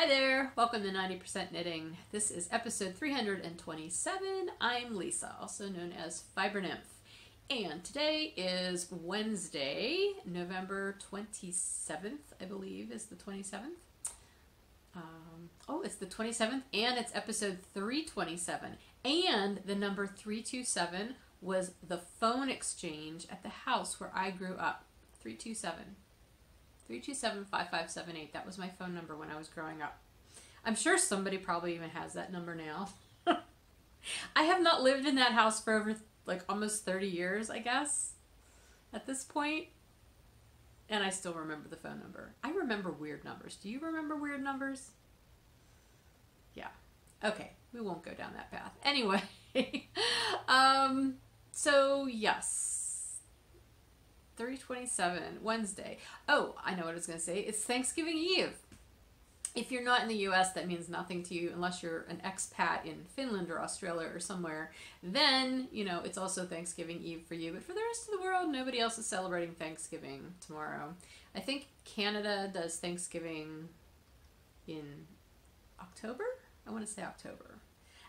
Hi there, welcome to 90% Knitting. This is episode 327. I'm Lisa, also known as Fiber Nymph. And today is Wednesday, November 27th, I believe is the 27th. Um, oh, it's the 27th, and it's episode 327. And the number 327 was the phone exchange at the house where I grew up. 327. 327-5578. That was my phone number when I was growing up. I'm sure somebody probably even has that number now. I have not lived in that house for over like almost 30 years, I guess, at this point. And I still remember the phone number. I remember weird numbers. Do you remember weird numbers? Yeah. Okay, we won't go down that path. Anyway, um, so yes, 327, Wednesday. Oh, I know what I was going to say. It's Thanksgiving Eve. If you're not in the US, that means nothing to you unless you're an expat in Finland or Australia or somewhere. Then, you know, it's also Thanksgiving Eve for you. But for the rest of the world, nobody else is celebrating Thanksgiving tomorrow. I think Canada does Thanksgiving in October? I want to say October.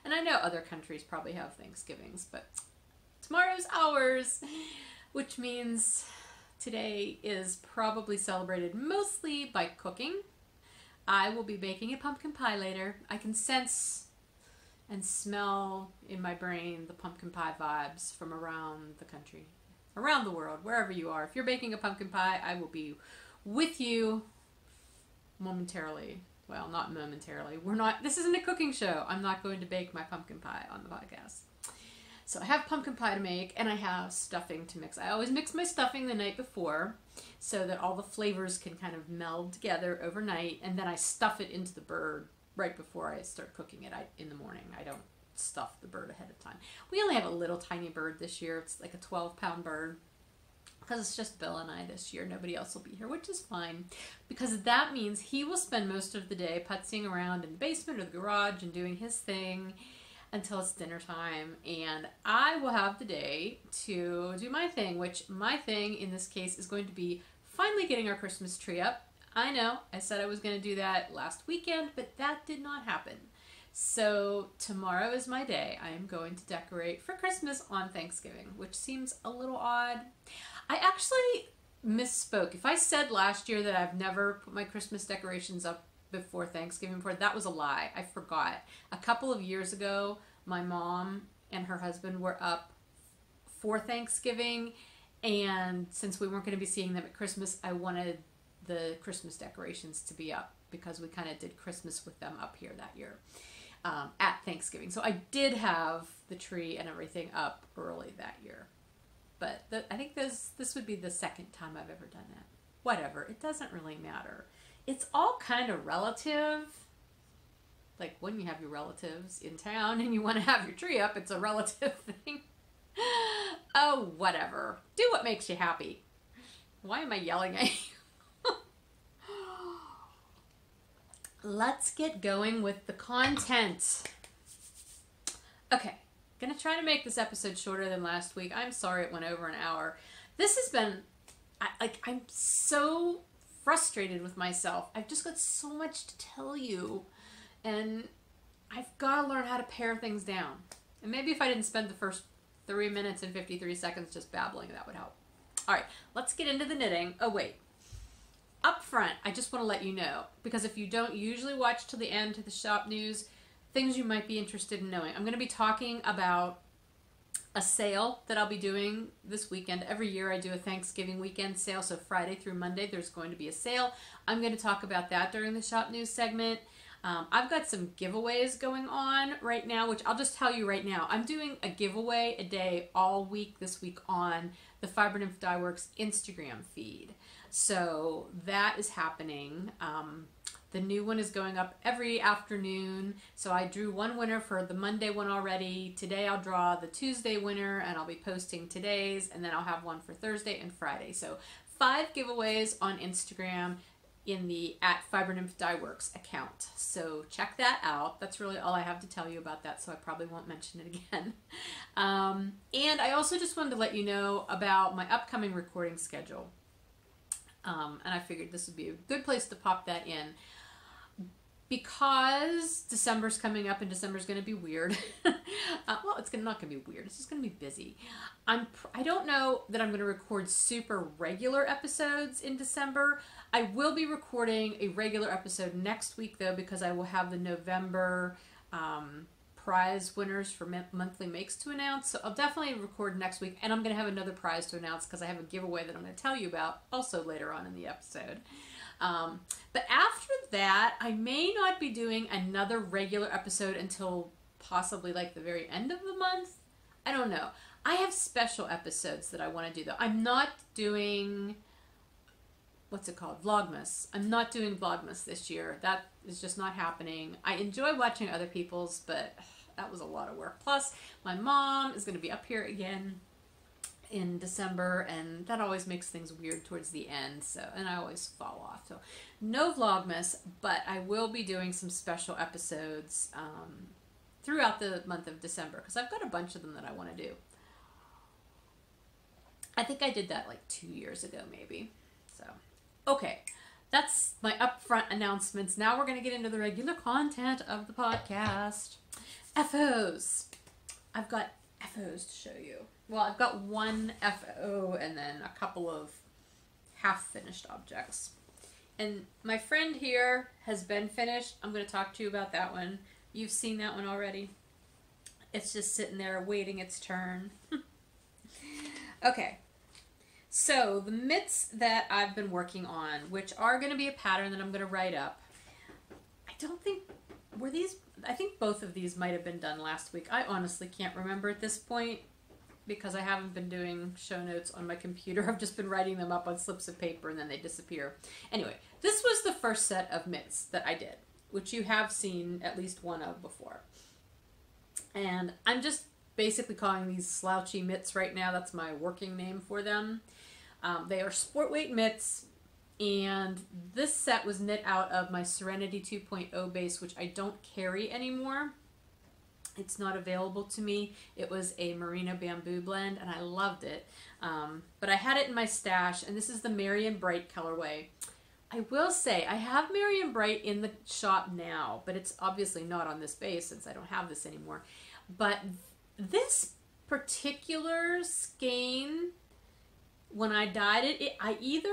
And I know other countries probably have Thanksgivings, but tomorrow's ours, which means today is probably celebrated mostly by cooking. I will be baking a pumpkin pie later. I can sense and smell in my brain the pumpkin pie vibes from around the country, around the world, wherever you are. If you're baking a pumpkin pie, I will be with you momentarily. Well, not momentarily. We're not, this isn't a cooking show. I'm not going to bake my pumpkin pie on the podcast. So I have pumpkin pie to make and I have stuffing to mix. I always mix my stuffing the night before so that all the flavors can kind of meld together overnight and then I stuff it into the bird right before I start cooking it in the morning. I don't stuff the bird ahead of time. We only have a little tiny bird this year. It's like a 12 pound bird because it's just Bill and I this year. Nobody else will be here, which is fine because that means he will spend most of the day putzing around in the basement or the garage and doing his thing until it's dinner time and I will have the day to do my thing, which my thing in this case is going to be finally getting our Christmas tree up. I know, I said I was going to do that last weekend, but that did not happen. So tomorrow is my day. I am going to decorate for Christmas on Thanksgiving, which seems a little odd. I actually misspoke. If I said last year that I've never put my Christmas decorations up before Thanksgiving before. That was a lie. I forgot. A couple of years ago, my mom and her husband were up for Thanksgiving, and since we weren't going to be seeing them at Christmas, I wanted the Christmas decorations to be up because we kind of did Christmas with them up here that year um, at Thanksgiving. So I did have the tree and everything up early that year. But the, I think this this would be the second time I've ever done that. Whatever, it doesn't really matter it's all kind of relative. Like when you have your relatives in town and you want to have your tree up, it's a relative thing. oh, whatever. Do what makes you happy. Why am I yelling at you? Let's get going with the content. Okay, gonna try to make this episode shorter than last week. I'm sorry it went over an hour. This has been, I, like, I'm so frustrated with myself. I've just got so much to tell you, and I've got to learn how to pare things down. And maybe if I didn't spend the first three minutes and 53 seconds just babbling, that would help. All right, let's get into the knitting. Oh, wait. Up front, I just want to let you know, because if you don't usually watch till the end to the shop news, things you might be interested in knowing. I'm going to be talking about a sale that I'll be doing this weekend. Every year I do a Thanksgiving weekend sale, so Friday through Monday there's going to be a sale. I'm going to talk about that during the shop news segment. Um, I've got some giveaways going on right now, which I'll just tell you right now. I'm doing a giveaway a day all week this week on the Fiber Nymph Dye Works Instagram feed. So that is happening. Um, the new one is going up every afternoon. So I drew one winner for the Monday one already. Today I'll draw the Tuesday winner and I'll be posting today's and then I'll have one for Thursday and Friday. So five giveaways on Instagram in the at Fiber Nymph Dye Works account. So check that out. That's really all I have to tell you about that, so I probably won't mention it again. Um, and I also just wanted to let you know about my upcoming recording schedule. Um, and I figured this would be a good place to pop that in because December's coming up and December's going to be weird. uh, well, it's gonna, not going to be weird. It's just going to be busy. I'm I don't know that I'm going to record super regular episodes in December. I will be recording a regular episode next week though because I will have the November um, prize winners for monthly makes to announce. So I'll definitely record next week and I'm going to have another prize to announce because I have a giveaway that I'm going to tell you about also later on in the episode. Um, but after that, I may not be doing another regular episode until possibly like the very end of the month. I don't know. I have special episodes that I want to do though. I'm not doing what's it called? Vlogmas. I'm not doing Vlogmas this year. That is just not happening. I enjoy watching other people's, but that was a lot of work. Plus, my mom is going to be up here again in December, and that always makes things weird towards the end. So, and I always fall off. So, no Vlogmas, but I will be doing some special episodes um, throughout the month of December because I've got a bunch of them that I want to do. I think I did that like two years ago, maybe. So, okay. That's my upfront announcements. Now we're going to get into the regular content of the podcast. FOs. I've got FOs to show you. Well, I've got one FO and then a couple of half finished objects. And my friend here has been finished. I'm going to talk to you about that one. You've seen that one already. It's just sitting there waiting its turn. okay. So the mitts that I've been working on, which are going to be a pattern that I'm going to write up. I don't think, were these, I think both of these might have been done last week. I honestly can't remember at this point because I haven't been doing show notes on my computer. I've just been writing them up on slips of paper and then they disappear. Anyway, this was the first set of mitts that I did, which you have seen at least one of before. And I'm just basically calling these slouchy mitts right now. That's my working name for them. Um, they are sport weight mitts, and this set was knit out of my Serenity 2.0 base, which I don't carry anymore. It's not available to me. It was a merino bamboo blend and I loved it. Um, but I had it in my stash and this is the Merry and Bright colorway. I will say I have Merry and Bright in the shop now, but it's obviously not on this base since I don't have this anymore. But this particular skein, when I dyed it, it I either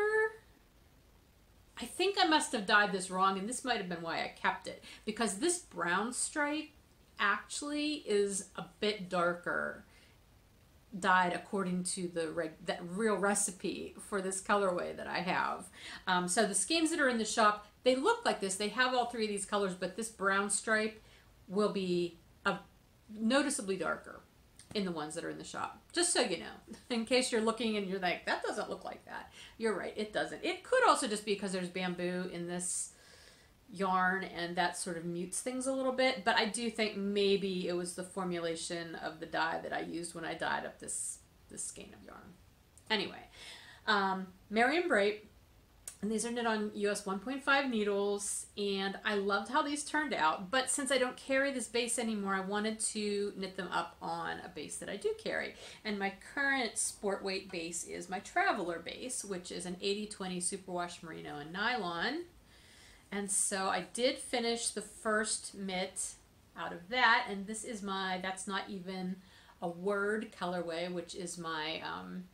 I think I must have dyed this wrong, and this might have been why I kept it. Because this brown stripe actually is a bit darker dyed according to the reg- real recipe for this colorway that I have. Um, so the skeins that are in the shop, they look like this. They have all three of these colors, but this brown stripe will be a, noticeably darker in the ones that are in the shop. Just so you know, in case you're looking and you're like, that doesn't look like that. You're right, it doesn't. It could also just be because there's bamboo in this yarn and that sort of mutes things a little bit. But I do think maybe it was the formulation of the dye that I used when I dyed up this, this skein of yarn. Anyway, um, Merry and Bright, and these are knit on US 1.5 needles, and I loved how these turned out. But since I don't carry this base anymore, I wanted to knit them up on a base that I do carry. And my current sport weight base is my Traveler base, which is an 80-20 superwash merino and nylon. And so I did finish the first mitt out of that, and this is my, that's not even a word colorway, which is my um,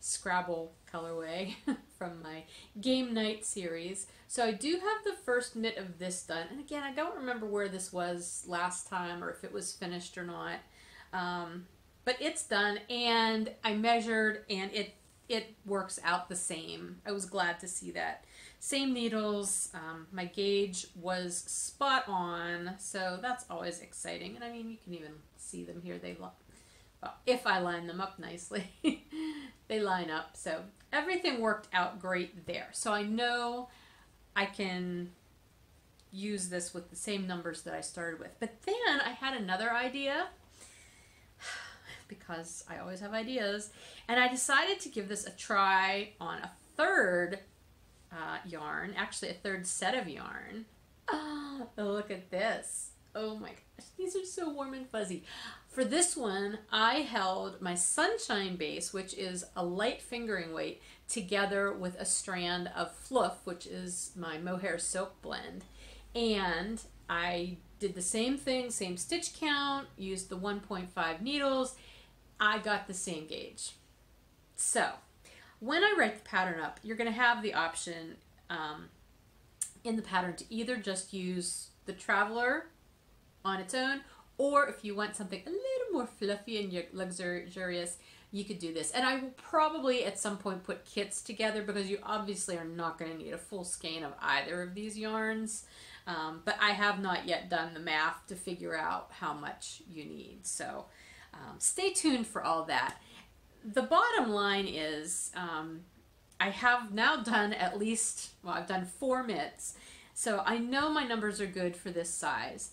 Scrabble colorway from my Game Night series. So I do have the first mitt of this done, and again, I don't remember where this was last time or if it was finished or not. Um, but it's done, and I measured, and it it works out the same. I was glad to see that. Same needles. Um, my gauge was spot on, so that's always exciting. And I mean, you can even see them here. They well, if I line them up nicely, they line up. So everything worked out great there. So I know I can use this with the same numbers that I started with. But then I had another idea because I always have ideas, and I decided to give this a try on a third uh, yarn, actually a third set of yarn. Oh, look at this. Oh my gosh, these are so warm and fuzzy. For this one, I held my Sunshine base, which is a light fingering weight, together with a strand of Floof, which is my mohair silk blend. And I did the same thing, same stitch count, used the 1.5 needles. I got the same gauge. So, when I write the pattern up, you're going to have the option um, in the pattern to either just use the traveler on its own, or if you want something a little more fluffy and luxurious, you could do this. And I will probably at some point put kits together because you obviously are not going to need a full skein of either of these yarns. Um, but I have not yet done the math to figure out how much you need. So um, stay tuned for all that. The bottom line is um, I have now done at least, well, I've done four mitts. So I know my numbers are good for this size.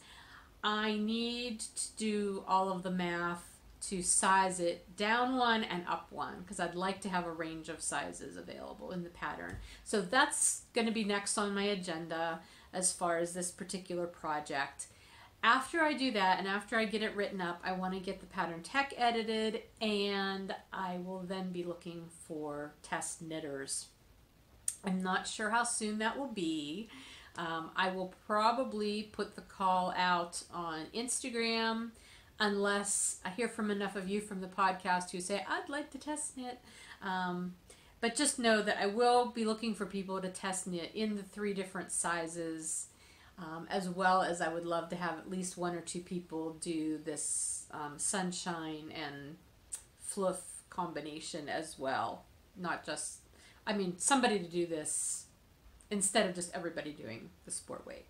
I need to do all of the math to size it down one and up one because I'd like to have a range of sizes available in the pattern. So that's going to be next on my agenda as far as this particular project. After I do that and after I get it written up, I want to get the pattern tech edited and I will then be looking for test knitters. I'm not sure how soon that will be. Um, I will probably put the call out on Instagram unless I hear from enough of you from the podcast who say, I'd like to test knit. Um, but just know that I will be looking for people to test knit in the three different sizes, um, as well as I would love to have at least one or two people do this um, sunshine and Floof combination as well. Not just, I mean, somebody to do this instead of just everybody doing the sport weight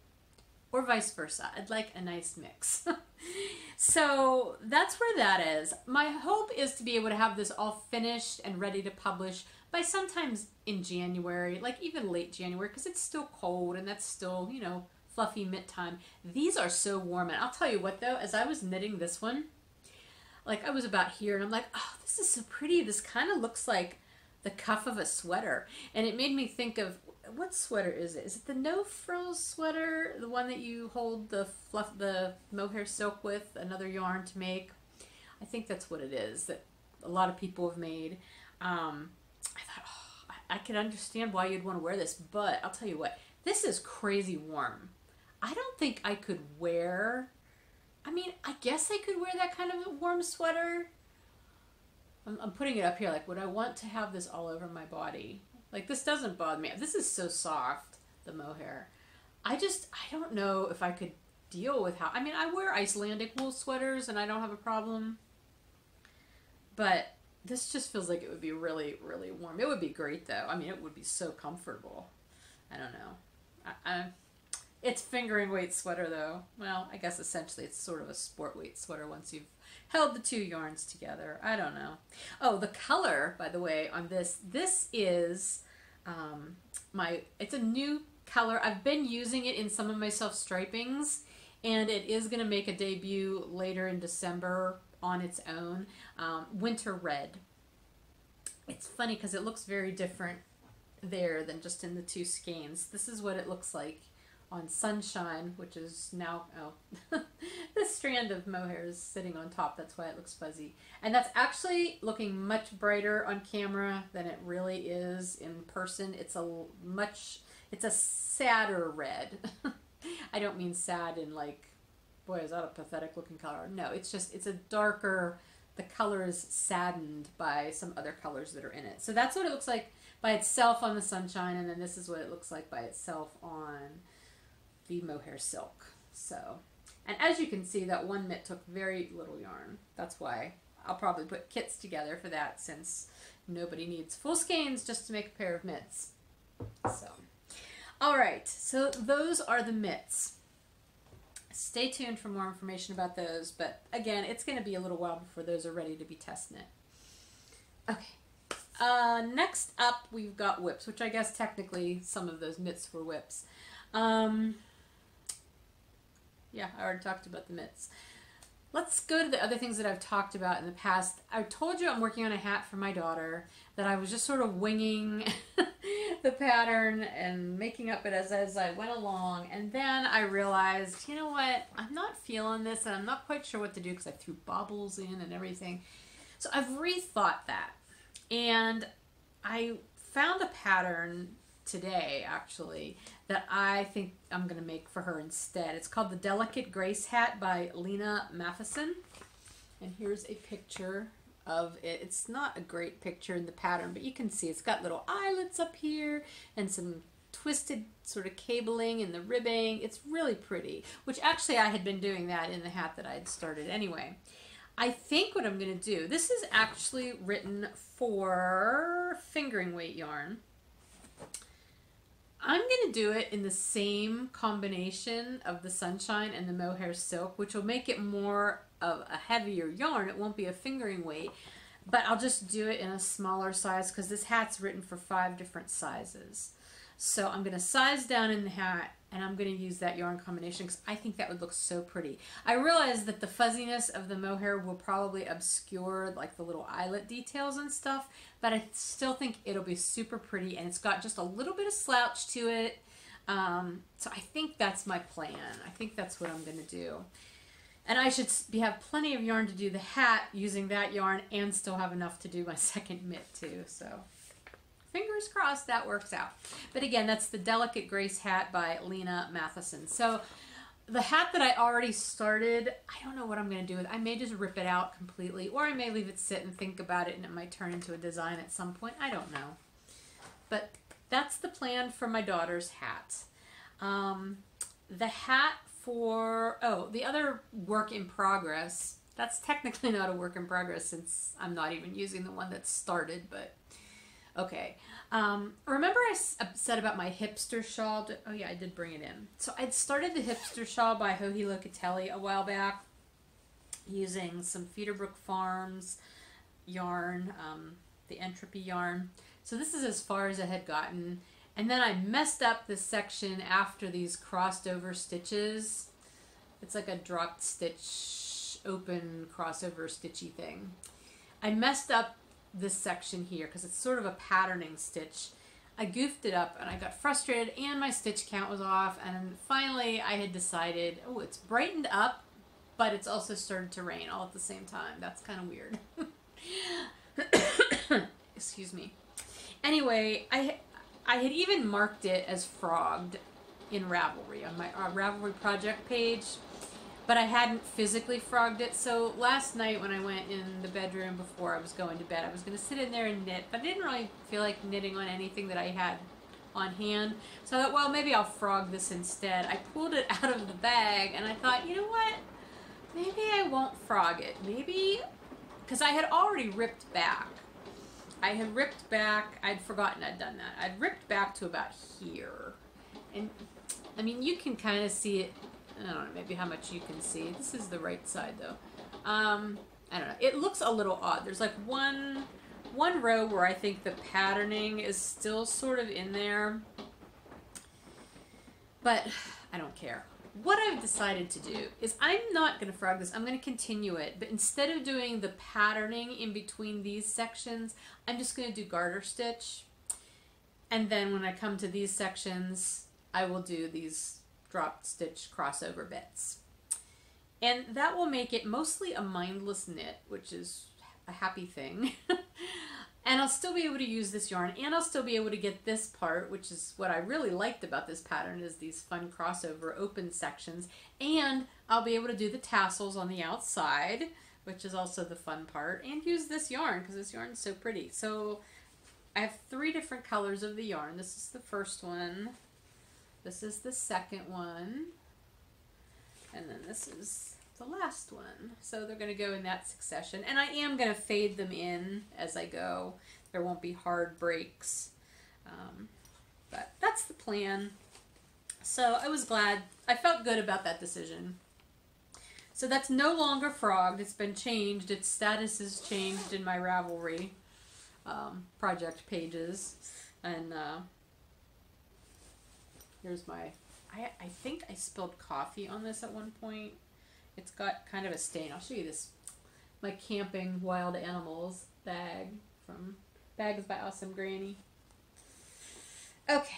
or vice versa. I'd like a nice mix. so that's where that is. My hope is to be able to have this all finished and ready to publish by sometimes in January, like even late January, because it's still cold and that's still, you know, fluffy mitt time. These are so warm. And I'll tell you what though, as I was knitting this one, like I was about here and I'm like, oh, this is so pretty. This kind of looks like the cuff of a sweater. And it made me think of what sweater is it? Is it the no frills sweater, the one that you hold the fluff, the mohair silk with another yarn to make? I think that's what it is that a lot of people have made. Um, I thought, oh, I, I can understand why you'd want to wear this, but I'll tell you what, this is crazy warm. I don't think I could wear. I mean, I guess I could wear that kind of a warm sweater. I'm, I'm putting it up here. Like, would I want to have this all over my body? Like this doesn't bother me. This is so soft, the mohair. I just I don't know if I could deal with how I mean I wear Icelandic wool sweaters and I don't have a problem. But this just feels like it would be really, really warm. It would be great though. I mean it would be so comfortable. I don't know. I, I it's fingering weight sweater though. Well, I guess essentially it's sort of a sport weight sweater once you've held the two yarns together. I don't know. Oh, the color, by the way, on this, this is um, my, it's a new color. I've been using it in some of my self stripings and it is going to make a debut later in December on its own. Um, winter red. It's funny because it looks very different there than just in the two skeins. This is what it looks like on Sunshine, which is now, oh, this strand of mohair is sitting on top. That's why it looks fuzzy. And that's actually looking much brighter on camera than it really is in person. It's a much, it's a sadder red. I don't mean sad in like, boy, is that a pathetic looking color. No, it's just, it's a darker, the color is saddened by some other colors that are in it. So that's what it looks like by itself on the Sunshine, and then this is what it looks like by itself on the mohair silk. So, and as you can see, that one mitt took very little yarn. That's why I'll probably put kits together for that since nobody needs full skeins just to make a pair of mitts. So, all right, so those are the mitts. Stay tuned for more information about those, but again, it's going to be a little while before those are ready to be test knit. Okay. Uh, next up, we've got WIPs, which I guess technically some of those mitts were WIPs. Um, yeah, I already talked about the mitts. Let's go to the other things that I've talked about in the past. I told you I'm working on a hat for my daughter that I was just sort of winging the pattern and making up it as, as I went along. And then I realized, you know what? I'm not feeling this and I'm not quite sure what to do because I threw bobbles in and everything. So I've rethought that. And I found a pattern today actually that I think I'm going to make for her instead. It's called the Delicate Grace Hat by Lena Mathisson. And here's a picture of it. It's not a great picture in the pattern, but you can see it's got little eyelets up here and some twisted sort of cabling in the ribbing. It's really pretty, which actually I had been doing that in the hat that I had started anyway. I think what I'm going to do, this is actually written for fingering weight yarn. I'm going to do it in the same combination of the Sunshine and the Mohair Silk, which will make it more of a heavier yarn. It won't be a fingering weight, but I'll just do it in a smaller size because this hat's written for five different sizes. So I'm going to size down in the hat and I'm going to use that yarn combination because I think that would look so pretty. I realize that the fuzziness of the mohair will probably obscure like the little eyelet details and stuff, but I still think it'll be super pretty and it's got just a little bit of slouch to it. Um, so I think that's my plan. I think that's what I'm going to do. And I should be, have plenty of yarn to do the hat using that yarn and still have enough to do my second mitt too. So fingers crossed that works out. But again, that's the Delicate Grace hat by Lena Mathisson. So the hat that I already started, I don't know what I'm going to do with it. I may just rip it out completely, or I may leave it sit and think about it, and it might turn into a design at some point. I don't know. But that's the plan for my daughter's hat. Um, the hat for, oh, the other work in progress, that's technically not a work in progress since I'm not even using the one that started, but Okay. Um, remember I uh, said about my hipster shawl? Oh yeah, I did bring it in. So I'd started the hipster shawl by Joji Locatelli a while back using some Feederbrook Farms yarn, um, the Entropy yarn. So this is as far as I had gotten. And then I messed up this section after these crossed over stitches. It's like a dropped stitch, open crossover stitchy thing. I messed up this section here because it's sort of a patterning stitch. I goofed it up and I got frustrated and my stitch count was off and finally I had decided, oh, it's brightened up, but it's also started to rain all at the same time. That's kind of weird. Excuse me. Anyway, I I had even marked it as frogged in Ravelry on my uh, Ravelry project page but I hadn't physically frogged it. So last night when I went in the bedroom before I was going to bed, I was going to sit in there and knit, but I didn't really feel like knitting on anything that I had on hand. So I thought, well, maybe I'll frog this instead. I pulled it out of the bag and I thought, you know what? Maybe I won't frog it. Maybe, because I had already ripped back. I had ripped back, I'd forgotten I'd done that. I'd ripped back to about here. And I mean, you can kind of see it I don't know, maybe how much you can see. This is the right side though. Um, I don't know. It looks a little odd. There's like one one row where I think the patterning is still sort of in there. But I don't care. What I've decided to do is I'm not going to frog this. I'm going to continue it. But instead of doing the patterning in between these sections, I'm just going to do garter stitch. And then when I come to these sections, I will do these drop stitch crossover bits. And that will make it mostly a mindless knit, which is a happy thing. and I'll still be able to use this yarn and I'll still be able to get this part, which is what I really liked about this pattern is these fun crossover open sections. And I'll be able to do the tassels on the outside, which is also the fun part, and use this yarn because this yarn is so pretty. So I have three different colors of the yarn. This is the first one. This is the second one. And then this is the last one. So they're going to go in that succession. And I am going to fade them in as I go. There won't be hard breaks. Um, but that's the plan. So I was glad. I felt good about that decision. So that's no longer frogged. It's been changed. Its status is changed in my Ravelry um, project pages. And uh, Here's my, I, I think I spilled coffee on this at one point. It's got kind of a stain. I'll show you this. My camping wild animals bag from Bags by Awesome Granny. Okay,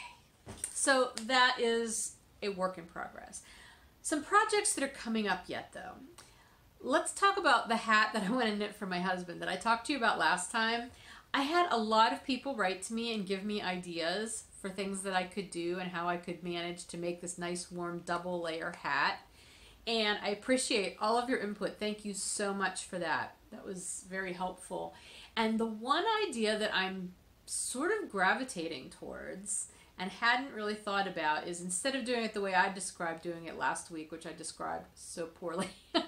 so that is a work in progress. Some projects that are coming up yet though. Let's talk about the hat that I went and knit for my husband that I talked to you about last time. I had a lot of people write to me and give me ideas for things that I could do and how I could manage to make this nice warm double layer hat. And I appreciate all of your input. Thank you so much for that. That was very helpful. And the one idea that I'm sort of gravitating towards and hadn't really thought about is instead of doing it the way I described doing it last week, which I described so poorly,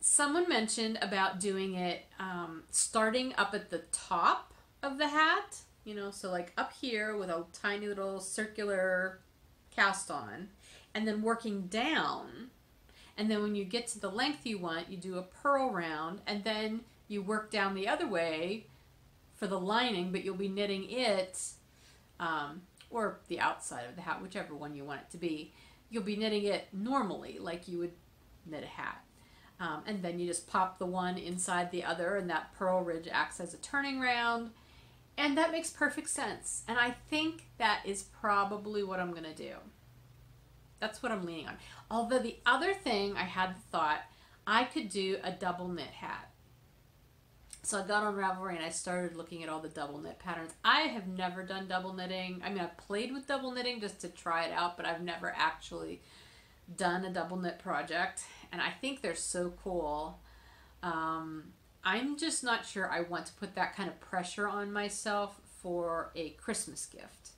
someone mentioned about doing it um, starting up at the top of the hat, you know, so like up here with a tiny little circular cast on, and then working down. And then when you get to the length you want, you do a purl round, and then you work down the other way for the lining, but you'll be knitting it um, or the outside of the hat, whichever one you want it to be, you'll be knitting it normally, like you would knit a hat. Um, and then you just pop the one inside the other, and that purl ridge acts as a turning round. And that makes perfect sense. And I think that is probably what I'm going to do. That's what I'm leaning on. Although the other thing I had thought, I could do a double knit hat. So I got on Ravelry and I started looking at all the double knit patterns. I have never done double knitting. I mean, I've played with double knitting just to try it out, but I've never actually done a double knit project. And I think they're so cool. Um, I'm just not sure I want to put that kind of pressure on myself for a Christmas gift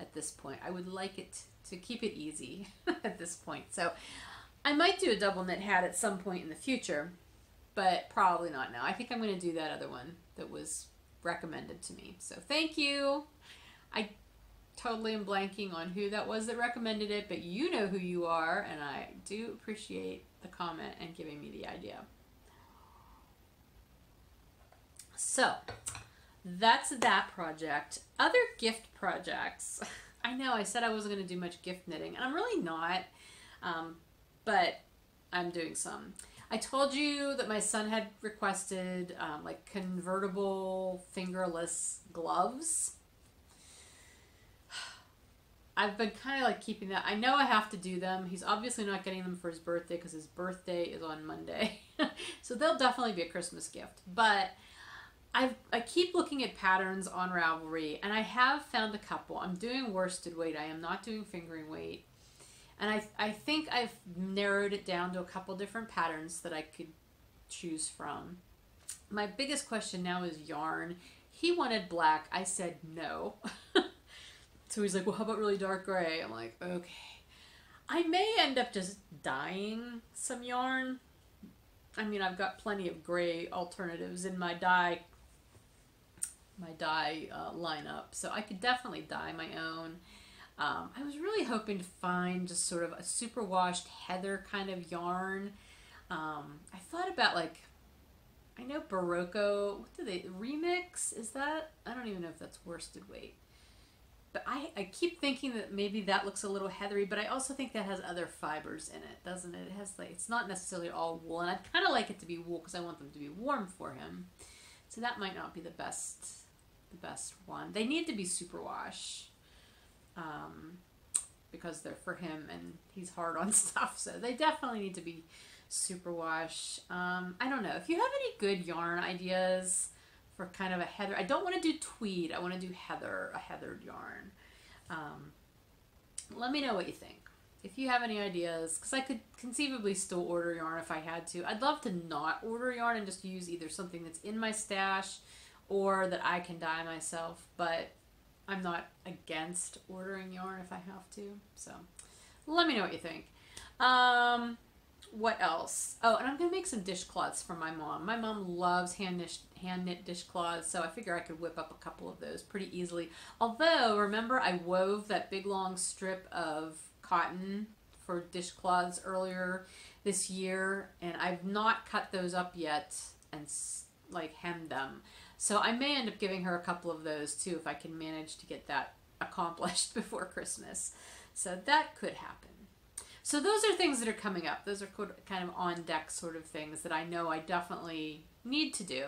at this point. I would like it to keep it easy at this point. So I might do a double knit hat at some point in the future but probably not now. I think I'm going to do that other one that was recommended to me. So thank you. I totally am blanking on who that was that recommended it, but you know who you are, and I do appreciate the comment and giving me the idea. So that's that project. Other gift projects. I know I said I wasn't going to do much gift knitting, and I'm really not, um, but I'm doing some. I told you that my son had requested um, like convertible fingerless gloves. I've been kind of like keeping that. I know I have to do them. He's obviously not getting them for his birthday because his birthday is on Monday. so they'll definitely be a Christmas gift. But i I keep looking at patterns on Ravelry and I have found a couple. I'm doing worsted weight. I am not doing fingering weight. And I, I think I've narrowed it down to a couple different patterns that I could choose from. My biggest question now is yarn. He wanted black. I said no. so he's like, well, how about really dark gray? I'm like, okay. I may end up just dyeing some yarn. I mean, I've got plenty of gray alternatives in my dye my dye uh, lineup, so I could definitely dye my own. Um, I was really hoping to find just sort of a super washed heather kind of yarn. Um, I thought about like, I know Berroco, what do they, Remix? Is that? I don't even know if that's worsted weight. But I, I keep thinking that maybe that looks a little heathery, but I also think that has other fibers in it, doesn't it? It has like, it's not necessarily all wool, and I'd kind of like it to be wool because I want them to be warm for him. So that might not be the best, the best one. They need to be superwash um, because they're for him and he's hard on stuff. So they definitely need to be superwash. Um, I don't know. If you have any good yarn ideas for kind of a heather, I don't want to do tweed. I want to do heather, a heathered yarn. Um, let me know what you think. If you have any ideas, because I could conceivably still order yarn if I had to. I'd love to not order yarn and just use either something that's in my stash or that I can dye myself. But I'm not against ordering yarn if I have to. So let me know what you think. Um, what else? Oh, and I'm gonna make some dishcloths for my mom. My mom loves hand knit, hand knit dishcloths, so I figure I could whip up a couple of those pretty easily. Although, remember, I wove that big long strip of cotton for dishcloths earlier this year, and I've not cut those up yet and like hemmed them. So I may end up giving her a couple of those too if I can manage to get that accomplished before Christmas. So that could happen. So those are things that are coming up. Those are kind of on deck sort of things that I know I definitely need to do.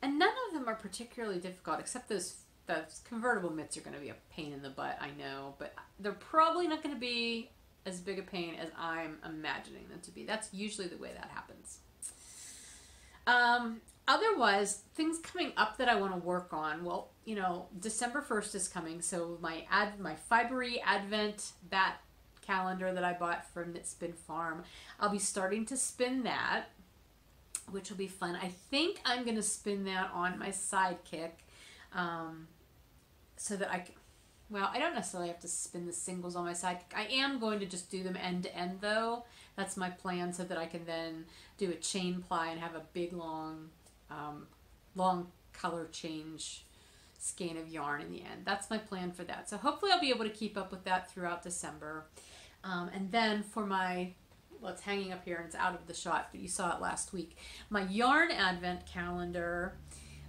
And none of them are particularly difficult except those those convertible mitts are going to be a pain in the butt, I know, but they're probably not going to be as big a pain as I'm imagining them to be. That's usually the way that happens. Um, otherwise, things coming up that I want to work on. Well, you know, December first is coming, so my ad, my fibery Advent bat calendar that I bought from Knit Spin Farm, I'll be starting to spin that, which will be fun. I think I'm gonna spin that on my sidekick, um, so that I. Can, well, I don't necessarily have to spin the singles on my sidekick. I am going to just do them end to end though. That's my plan, so that I can then do a chain ply and have a big long um, long color change skein of yarn in the end. That's my plan for that. So hopefully I'll be able to keep up with that throughout December. Um, and then for my, well, it's hanging up here and it's out of the shot, but you saw it last week. My yarn advent calendar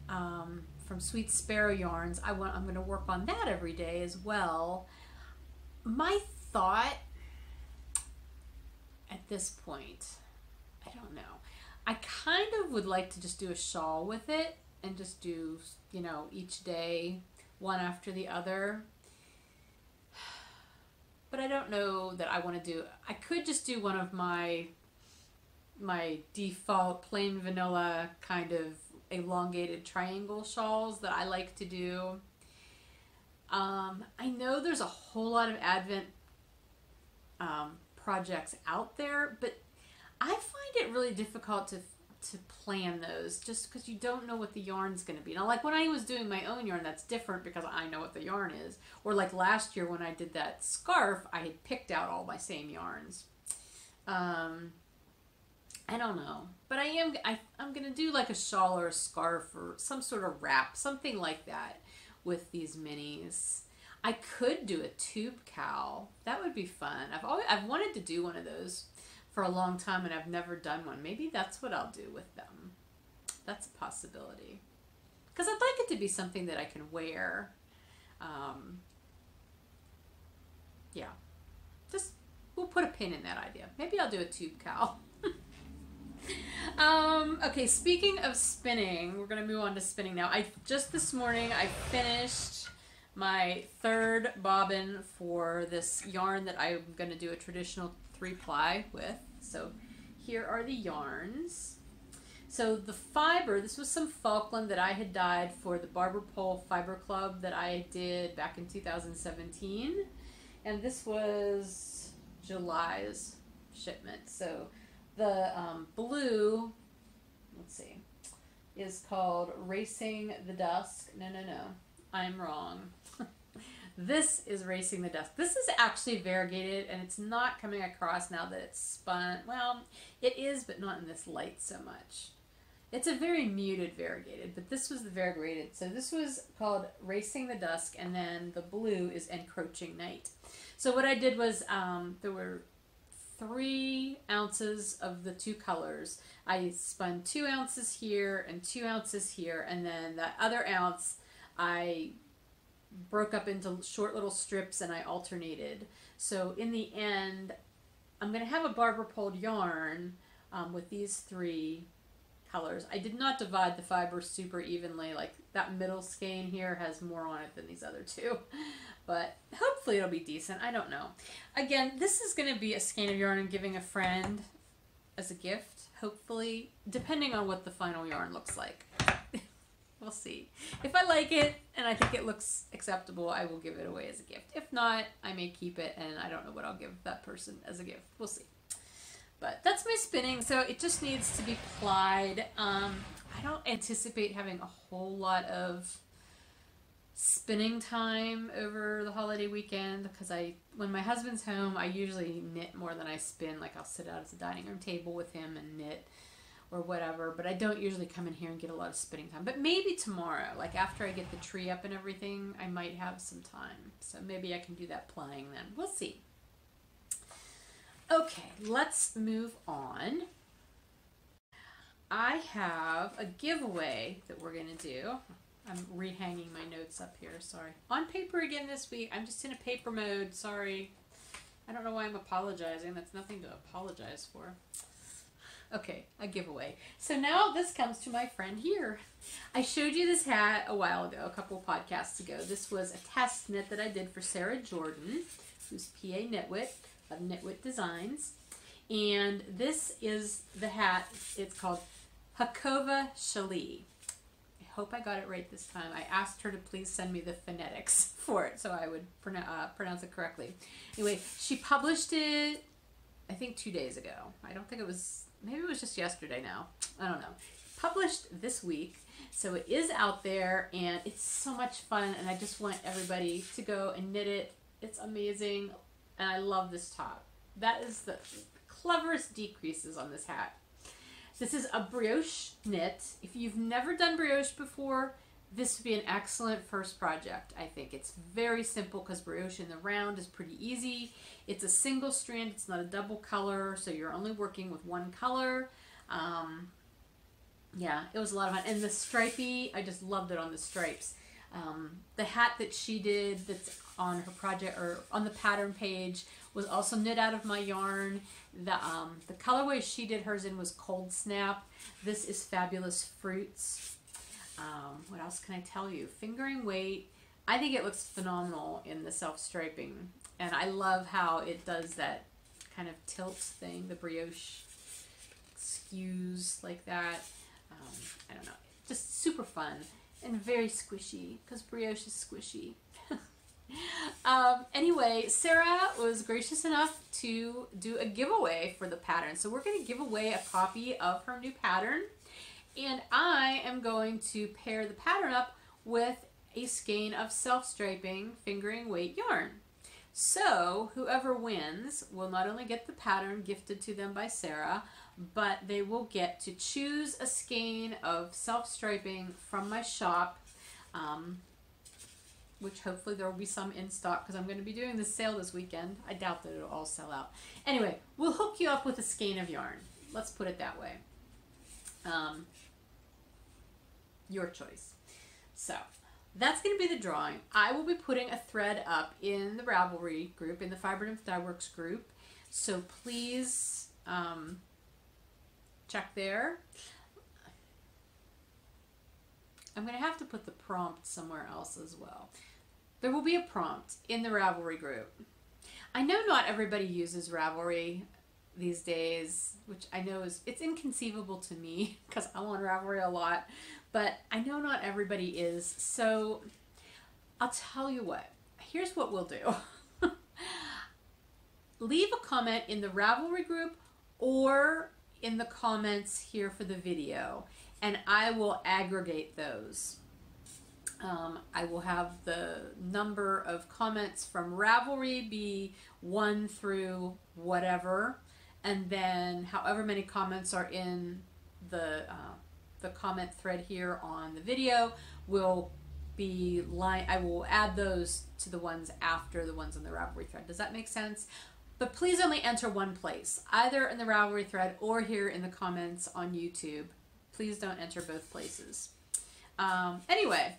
um, from Sweet Sparrow Yarns, I want, I'm going to work on that every day as well. My thought at this point. I kind of would like to just do a shawl with it and just do, you know, each day one after the other. But I don't know that I want to do. I could just do one of my my default plain vanilla kind of elongated triangle shawls that I like to do. Um, I know there's a whole lot of Advent um, projects out there, but I find it really difficult to to plan those just because you don't know what the yarn's going to be. Now, like when I was doing my own yarn, that's different because I know what the yarn is. Or like last year when I did that scarf, I had picked out all my same yarns. Um, I don't know, but I am I, I'm gonna do like a shawl or a scarf or some sort of wrap, something like that, with these minis. I could do a tube cowl. That would be fun. I've always I've wanted to do one of those for a long time and I've never done one. Maybe that's what I'll do with them. That's a possibility. Because I'd like it to be something that I can wear. Um, yeah. Just, we'll put a pin in that idea. Maybe I'll do a tube cowl. um, okay, speaking of spinning, we're going to move on to spinning now. I Just this morning, I finished my third bobbin for this yarn that I'm going to do a traditional three ply with. So here are the yarns. So the fiber, this was some Falkland that I had dyed for the Barber Pole Fiber Club that I did back in 2017. And this was July's shipment. So the um, blue, let's see, is called Racing the Dusk. No, no, no. I'm wrong. This is Racing the Dusk. This is actually variegated and it's not coming across now that it's spun. Well, it is, but not in this light so much. It's a very muted variegated, but this was the variegated. So this was called Racing the Dusk, and then the blue is Encroaching Night. So what I did was um, there were three ounces of the two colors. I spun two ounces here and two ounces here, and then that other ounce I broke up into short little strips and I alternated. So in the end, I'm going to have a barber pole yarn um, with these three colors. I did not divide the fiber super evenly. Like that middle skein here has more on it than these other two. But hopefully it'll be decent. I don't know. Again, this is going to be a skein of yarn I'm giving a friend as a gift. Hopefully, depending on what the final yarn looks like. We'll see. If I like it and I think it looks acceptable, I will give it away as a gift. If not, I may keep it and I don't know what I'll give that person as a gift. We'll see. But that's my spinning, so it just needs to be plied. Um, I don't anticipate having a whole lot of spinning time over the holiday weekend because I, when my husband's home, I usually knit more than I spin. Like I'll sit out at the dining room table with him and knit or whatever, but I don't usually come in here and get a lot of spinning time. But maybe tomorrow, like after I get the tree up and everything, I might have some time. So maybe I can do that plying then. We'll see. Okay, let's move on. I have a giveaway that we're going to do. I'm rehanging my notes up here, sorry. On paper again this week. I'm just in a paper mode, sorry. I don't know why I'm apologizing. That's nothing to apologize for. Okay, a giveaway. So now this comes to my friend here. I showed you this hat a while ago, a couple podcasts ago. This was a test knit that I did for Sarah Jordan, who's PA Knitwit of Knitwit Designs. And this is the hat. It's called Hakova Shali. I hope I got it right this time. I asked her to please send me the phonetics for it so I would uh, pronounce it correctly. Anyway, she published it, I think, two days ago. I don't think it was, maybe it was just yesterday now. I don't know. Published this week. So it is out there and it's so much fun and I just want everybody to go and knit it. It's amazing and I love this top. That is the cleverest decreases on this hat. This is a brioche knit. If you've never done brioche before, this would be an excellent first project, I think. It's very simple because brioche in the round is pretty easy. It's a single strand, it's not a double color, so you're only working with one color. Um, yeah, it was a lot of fun. And the stripey, I just loved it on the stripes. Um, the hat that she did that's on her project or on the pattern page was also knit out of my yarn. The, um, the colorway she did hers in was Cold Snap. This is Fabulous Fruits. Um, what else can I tell you? Fingering weight. I think it looks phenomenal in the self-striping. And I love how it does that kind of tilt thing, the brioche skews like that. Um, I don't know. Just super fun and very squishy because brioche is squishy. um, anyway, Sarah was gracious enough to do a giveaway for the pattern. So we're going to give away a copy of her new pattern. And I am going to pair the pattern up with a skein of self-striping fingering weight yarn. So whoever wins will not only get the pattern gifted to them by Sarah, but they will get to choose a skein of self-striping from my shop, um, which hopefully there will be some in stock because I'm going to be doing the sale this weekend. I doubt that it'll all sell out. Anyway, we'll hook you up with a skein of yarn. Let's put it that way. Um, your choice. So that's going to be the drawing. I will be putting a thread up in the Ravelry group, in the Fiber Nymph Dye Works group. So please um, check there. I'm going to have to put the prompt somewhere else as well. There will be a prompt in the Ravelry group. I know not everybody uses Ravelry these days, which I know is it's inconceivable to me because I'm on Ravelry a lot, but I know not everybody is. So I'll tell you what. Here's what we'll do. Leave a comment in the Ravelry group or in the comments here for the video and I will aggregate those. Um, I will have the number of comments from Ravelry be one through whatever, and then however many comments are in the uh, the comment thread here on the video will be line. I will add those to the ones after the ones on the Ravelry thread. Does that make sense? But please only enter one place, either in the Ravelry thread or here in the comments on YouTube. Please don't enter both places. Um, anyway,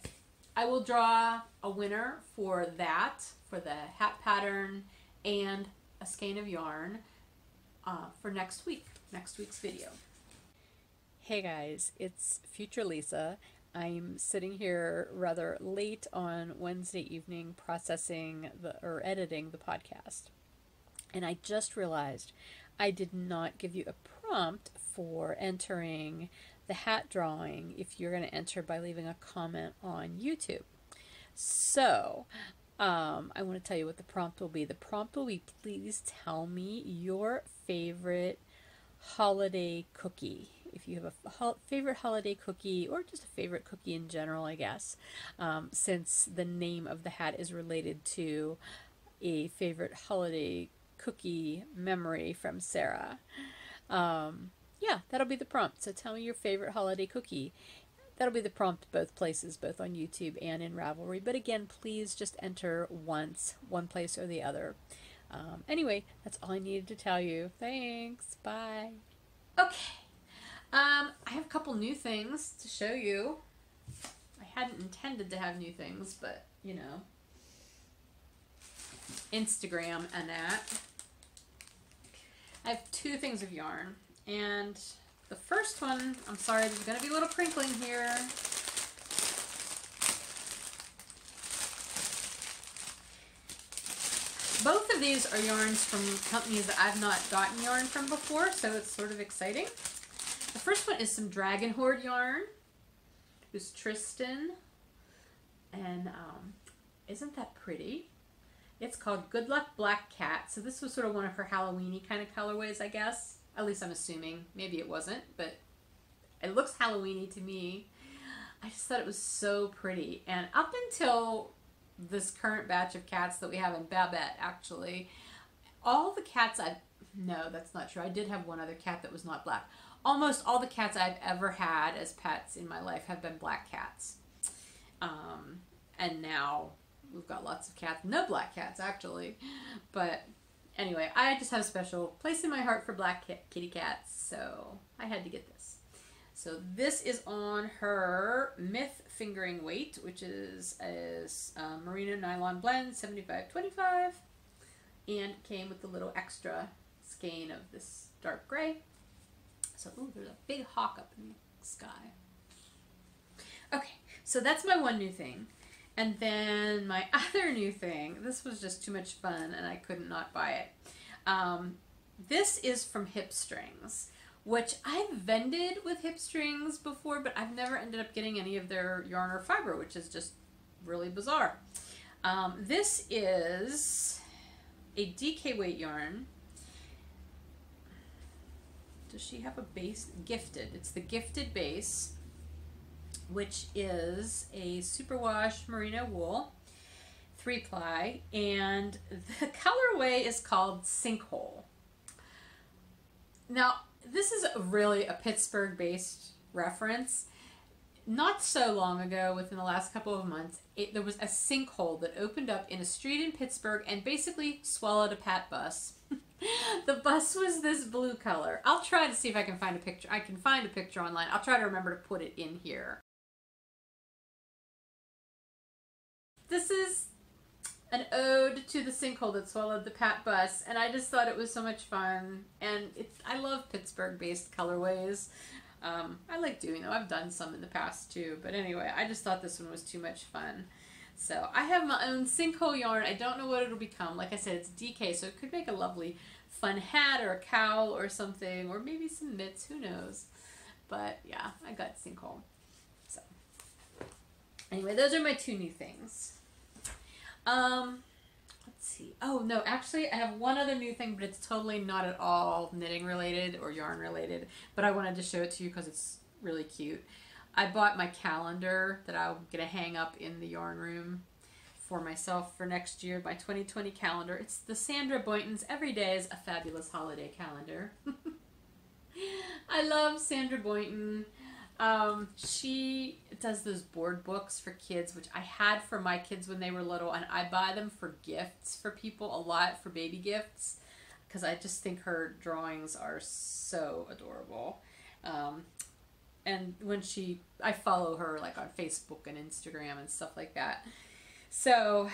I will draw a winner for that, for the hat pattern and a skein of yarn uh, for next week, next week's video. Hey guys, it's Future Lisa. I'm sitting here rather late on Wednesday evening processing the or editing the podcast. And I just realized I did not give you a prompt for entering the hat drawing if you're going to enter by leaving a comment on YouTube. So, um, I want to tell you what the prompt will be. The prompt will be please tell me your favorite holiday cookie. If you have a ho favorite holiday cookie or just a favorite cookie in general, I guess, um, since the name of the hat is related to a favorite holiday cookie memory from Sarah. Um, yeah, that'll be the prompt. So tell me your favorite holiday cookie. That'll be the prompt both places, both on YouTube and in Ravelry. But again, please just enter once, one place or the other. Um, anyway, that's all I needed to tell you. Thanks. Bye. Okay. Um, I have a couple new things to show you. I hadn't intended to have new things, but you know, Instagram and that. I have two things of yarn. And the first one, I'm sorry, there's going to be a little crinkling here. Both of these are yarns from companies that I've not gotten yarn from before, so it's sort of exciting. The first one is some Dragon Horde yarn. Who's Tristan. And um, isn't that pretty? It's called Good Luck Black Cat. So this was sort of one of her Halloweeny kind of colorways, I guess. At least I'm assuming. Maybe it wasn't, but it looks Halloweeny to me. I just thought it was so pretty. And up until this current batch of cats that we have in Babette, actually, all the cats I've no, that's not true. I did have one other cat that was not black. Almost all the cats I've ever had as pets in my life have been black cats. Um, and now we've got lots of cats, no black cats actually. But anyway, I just have a special place in my heart for black kitty cats, so I had to get this. So this is on her Myth fingering weight, which is a uh, merino nylon blend, 75.25, and came with the little extra skein of this dark gray. So, ooh, there's a big hawk up in the sky. Okay, so that's my one new thing. And then my other new thing, this was just too much fun and I couldn't not buy it. Um, this is from Hip Strings which I've vended with hip strings before, but I've never ended up getting any of their yarn or fiber, which is just really bizarre. Um, this is a DK weight yarn. Does she have a base? Gifted. It's the gifted base, which is a superwash merino wool, three ply, and the colorway is called Sinkhole. Now, this is really a Pittsburgh based reference. Not so long ago, within the last couple of months, it, there was a sinkhole that opened up in a street in Pittsburgh and basically swallowed a PAT bus. the bus was this blue color. I'll try to see if I can find a picture. I can find a picture online. I'll try to remember to put it in here. This is an ode to the sinkhole that swallowed the PAT bus, and I just thought it was so much fun. And it's I love Pittsburgh-based colorways. Um, I like doing them. I've done some in the past too, but anyway, I just thought this one was too much fun. So I have my own sinkhole yarn. I don't know what it'll become. Like I said, it's DK, so it could make a lovely fun hat or a cowl or something, or maybe some mitts. Who knows? But yeah, I got sinkhole. So anyway, those are my two new things. Um, let's see. Oh no, actually, I have one other new thing, but it's totally not at all knitting related or yarn related. But I wanted to show it to you because it's really cute. I bought my calendar that I'm gonna hang up in the yarn room for myself for next year. My 2020 calendar. It's the Sandra Boynton's Every Day is a Fabulous Holiday Calendar. I love Sandra Boynton. Um, she does those board books for kids, which I had for my kids when they were little, and I buy them for gifts for people a lot for baby gifts because I just think her drawings are so adorable. Um, and when she, I follow her like on Facebook and Instagram and stuff like that. So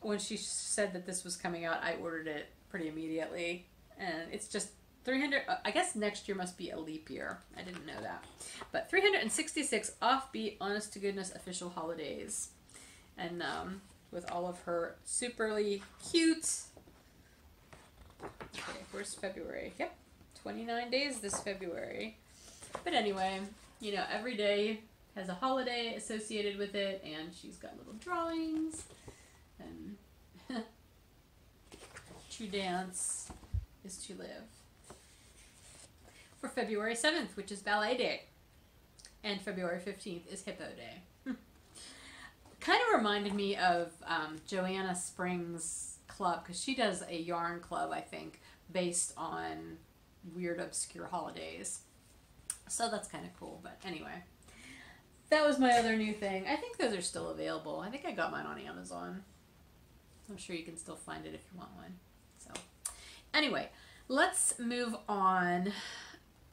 when she said that this was coming out, I ordered it pretty immediately, and it's just 300, uh, I guess next year must be a leap year. I didn't know that. But 366 offbeat, honest to goodness official holidays. And um, with all of her superly cute. Okay, where's February? Yep, 29 days this February. But anyway, you know, every day has a holiday associated with it, and she's got little drawings. And to dance is to live for February 7th, which is Ballet Day. And February 15th is Hippo Day. kind of reminded me of um, Joanna Springs Club because she does a yarn club, I think, based on weird, obscure holidays. So that's kind of cool. But anyway, that was my other new thing. I think those are still available. I think I got mine on Amazon. I'm sure you can still find it if you want one. So, anyway, let's move on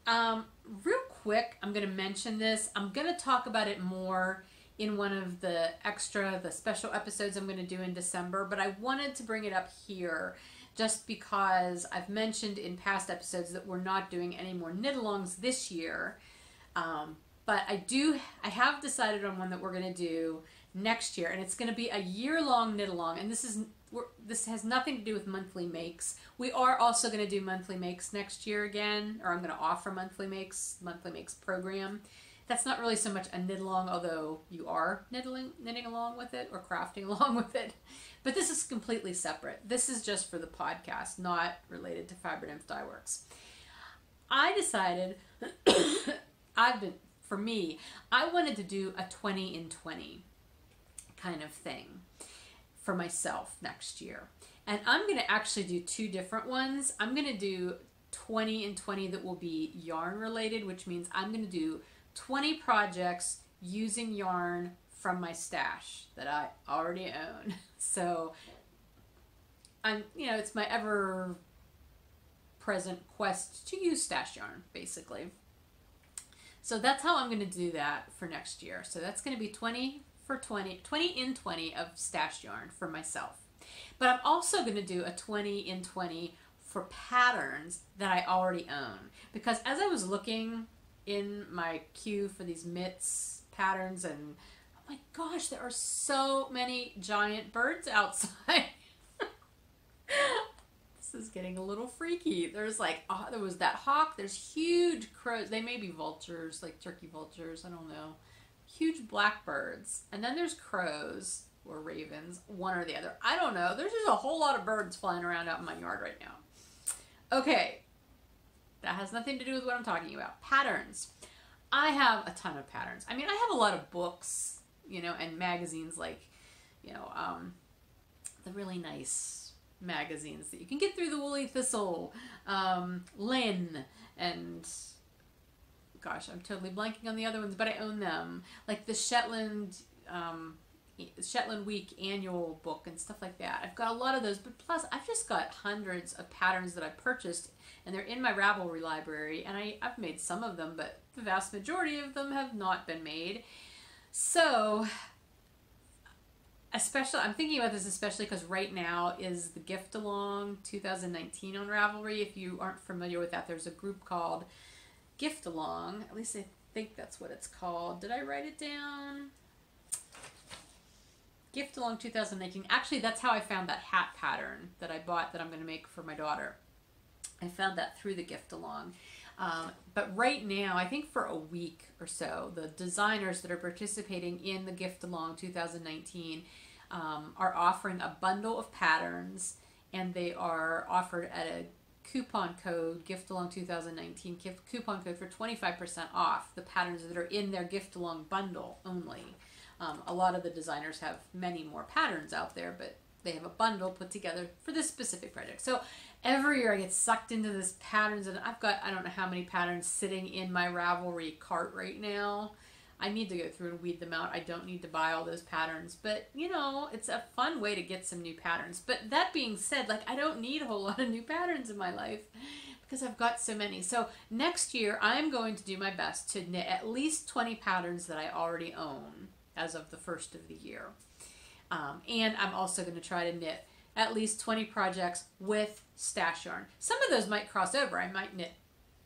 um, real quick, I'm going to mention this. I'm going to talk about it more in one of the extra, the special episodes I'm going to do in December, but I wanted to bring it up here just because I've mentioned in past episodes that we're not doing any more knit alongs this year. Um, but I do, I have decided on one that we're going to do next year, and it's going to be a year long knit along, and this is we're, this has nothing to do with monthly makes. We are also going to do monthly makes next year again, or I'm going to offer monthly makes, monthly makes program. That's not really so much a knit along, although you are knitting, knitting along with it or crafting along with it. But this is completely separate. This is just for the podcast, not related to Fiber Nymph Dye Works. I decided, I've been, for me, I wanted to do a 20 in 20 kind of thing for myself next year. And I'm going to actually do two different ones. I'm going to do 20 and 20 that will be yarn related, which means I'm going to do 20 projects using yarn from my stash that I already own. So I'm, you know, it's my ever present quest to use stash yarn, basically. So that's how I'm going to do that for next year. So that's going to be 20 for 20, 20 in 20 of stash yarn for myself. But I'm also going to do a 20 in 20 for patterns that I already own. Because as I was looking in my queue for these mitts patterns and oh my gosh, there are so many giant birds outside. this is getting a little freaky. There's like, oh, there was that hawk. There's huge crows. They may be vultures, like turkey vultures. I don't know. Huge blackbirds. And then there's crows or ravens, one or the other. I don't know. There's just a whole lot of birds flying around out in my yard right now. Okay, that has nothing to do with what I'm talking about. Patterns. I have a ton of patterns. I mean, I have a lot of books, you know, and magazines like, you know, um, the really nice magazines that you can get through the Woolly Thistle, um, Laine, and gosh, I'm totally blanking on the other ones, but I own them. Like the Shetland um, Shetland Week annual book and stuff like that. I've got a lot of those, but plus I've just got hundreds of patterns that I purchased and they're in my Ravelry library and I, I've made some of them, but the vast majority of them have not been made. So especially I'm thinking about this especially because right now is the gift along 2019 on Ravelry. If you aren't familiar with that, there's a group called Gift Along. At least I think that's what it's called. Did I write it down? Gift Along 2019. Actually, that's how I found that hat pattern that I bought that I'm going to make for my daughter. I found that through the Gift Along. Um, but right now, I think for a week or so, the designers that are participating in the Gift Along 2019 um, are offering a bundle of patterns, and they are offered at a coupon code gift along 2019 coupon code for 25% off the patterns that are in their gift along bundle only um, a lot of the designers have many more patterns out there, but they have a bundle put together for this specific project. So every year I get sucked into this patterns, and I've got I don't know how many patterns sitting in my Ravelry cart right now. I need to go through and weed them out. I don't need to buy all those patterns, but you know, it's a fun way to get some new patterns. But that being said, like I don't need a whole lot of new patterns in my life because I've got so many. So next year I'm going to do my best to knit at least 20 patterns that I already own as of the first of the year. Um, and I'm also going to try to knit at least 20 projects with stash yarn. Some of those might cross over. I might knit